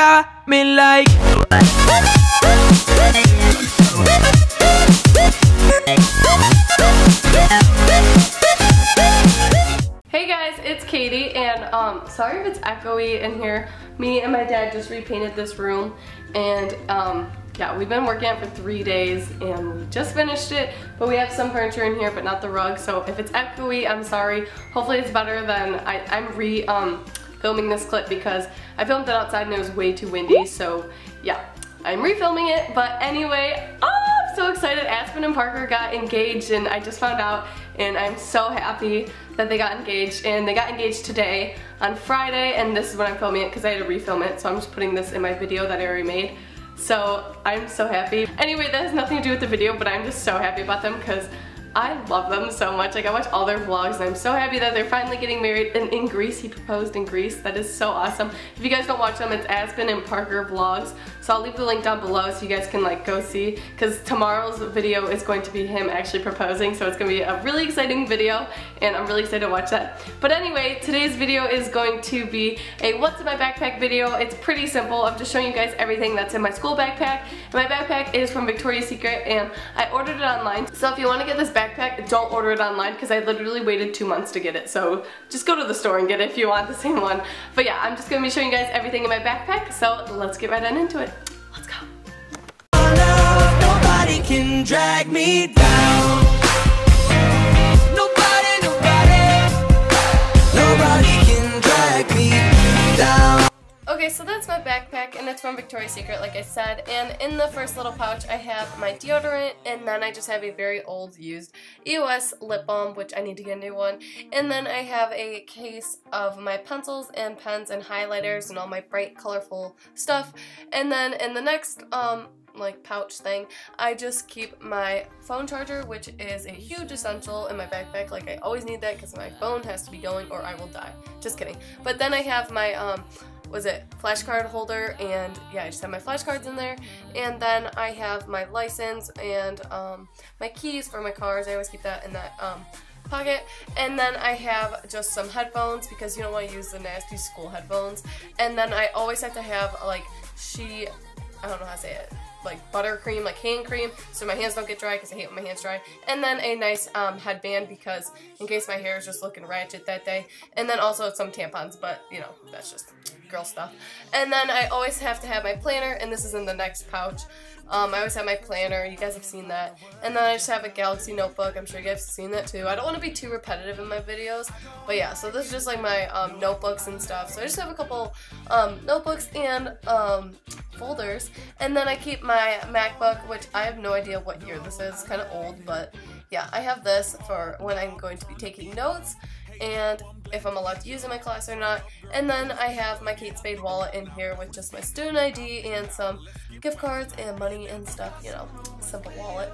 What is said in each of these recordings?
got me like. Hey guys, it's Katie, and um, sorry if it's echoey in here. Me and my dad just repainted this room, and um, yeah, we've been working on it for three days, and we just finished it, but we have some furniture in here, but not the rug, so if it's echoey, I'm sorry. Hopefully it's better than, I, I'm re, um, filming this clip because I filmed it outside and it was way too windy, so yeah, I'm refilming it, but anyway, oh, I'm so excited. Aspyn and Parker got engaged and I just found out and I'm so happy that they got engaged and they got engaged today on Friday and this is when I'm filming it because I had to refilm it so I'm just putting this in my video that I already made. So I'm so happy. Anyway, that has nothing to do with the video but I'm just so happy about them because I love them so much. Like I watch all their vlogs and I'm so happy that they're finally getting married. And in Greece, he proposed in Greece. That is so awesome. If you guys don't watch them, it's Aspyn and Parker vlogs. So I'll leave the link down below so you guys can like go see. Because tomorrow's video is going to be him actually proposing. So it's going to be a really exciting video and I'm really excited to watch that. But anyway, today's video is going to be a what's in my backpack video. It's pretty simple. I'm just showing you guys everything that's in my school backpack. My backpack is from Victoria's Secret and I ordered it online. So if you want to get this backpack, don't order it online because I literally waited two months to get it. So just go to the store and get it if you want the same one. But yeah, I'm just going to be showing you guys everything in my backpack. So let's get right on into it. Let's go. Backpack, and it's from Victoria's Secret, like I said. And in the first little pouch, I have my deodorant, and then I just have a very old, used EOS lip balm, which I need to get a new one. And then I have a case of my pencils and pens and highlighters and all my bright, colorful stuff. And then in the next, um, like pouch thing, I just keep my phone charger, which is a huge essential in my backpack. Like I always need that because my phone has to be going or I will die. Just kidding. But then I have my um was it flashcard holder? And yeah I just have my flashcards in there. And then I have my license and um, my keys for my cars. I always keep that in that um, pocket. And then I have just some headphones because you don't want to use the nasty school headphones. And then I always have to have like she I don't know how to say it like buttercream, like hand cream, so my hands don't get dry because I hate when my hands dry. And then a nice um, headband because in case my hair is just looking ratchet that day. And then also some tampons, but you know, that's just girl stuff. And then I always have to have my planner, and this is in the next pouch. Um, I always have my planner. You guys have seen that. And then I just have a Galaxy notebook. I'm sure you guys have seen that too. I don't want to be too repetitive in my videos. But yeah, so this is just like my um, notebooks and stuff. So I just have a couple um, notebooks and um, folders. And then I keep my MacBook, which I have no idea what year this is. Kind of old, but yeah, I have this for when I'm going to be taking notes and if I'm allowed to use in my class or not. And then I have my Kate Spade wallet in here with just my student ID and some gift cards and money and stuff, you know, simple wallet.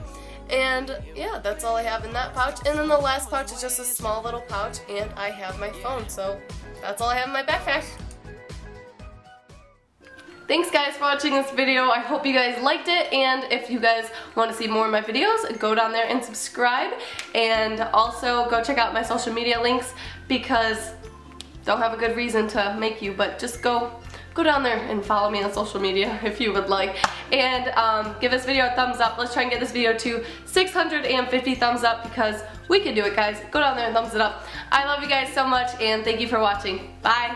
And yeah, that's all I have in that pouch. And then the last pouch is just a small little pouch and I have my phone. So that's all I have in my backpack. Thanks guys for watching this video. I hope you guys liked it and if you guys want to see more of my videos, go down there and subscribe and also go check out my social media links because don't have a good reason to make you, but just go go down there and follow me on social media if you would like. And um, give this video a thumbs up. Let's try and get this video to 650 thumbs up because we can do it guys. Go down there and thumbs it up. I love you guys so much and thank you for watching. Bye.